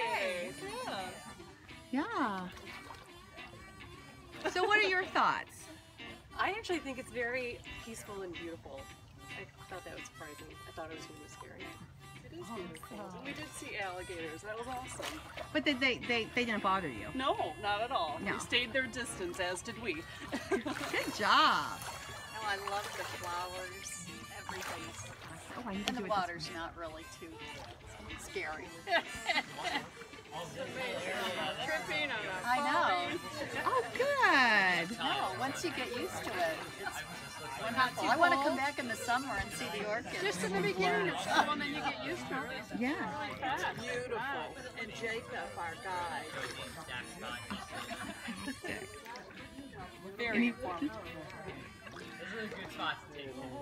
alligators. Yeah. So what are your thoughts? I actually think it's very peaceful and beautiful. I thought that was surprising. I thought it was really scary. It is oh, beautiful. And we did see alligators. That was awesome. But they, they, they, they didn't bother you. No, not at all. No. They stayed their distance, as did we. Good job. Oh, I love the flowers. Everything's. Oh, I need to And the do it this water's not really too scary. Tripping on a I know. Oh, good. No, once you get used to it, it's wonderful. I want to come back in the summer and see the orchids. Just in the beginning, it's cool, and then you get used to it. Yeah. It's Beautiful. And Jacob, our guide. Very Any- informative. Those are good spots to take down.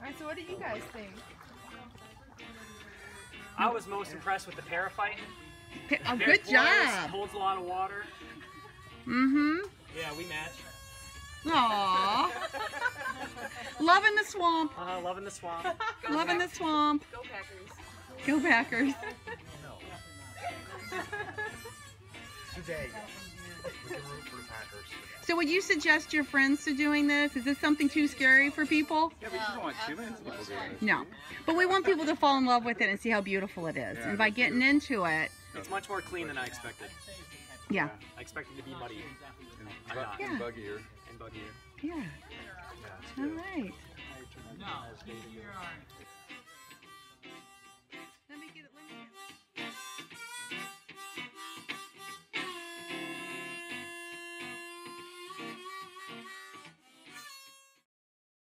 All right, so what do you guys think? I was most impressed with the periphyton. Oh, good porous, job. Holds a lot of water. Mm-hmm. Yeah, we match. Aww. Loving the swamp. Uh, loving the swamp. Loving the swamp. Go Packers. Go Packers. Today, we can root for the Packers. So would you suggest your friends to doing this? Is this something too scary for people? Yeah, we just want too many people doing this. No. But we want people to fall in love with it and see how beautiful it is. And by getting into it, It's much more clean than I expected. yeah. I expected to be muddy And, Yeah. Yeah. and buggier. and buggier. Yeah. Yeah, it's All No.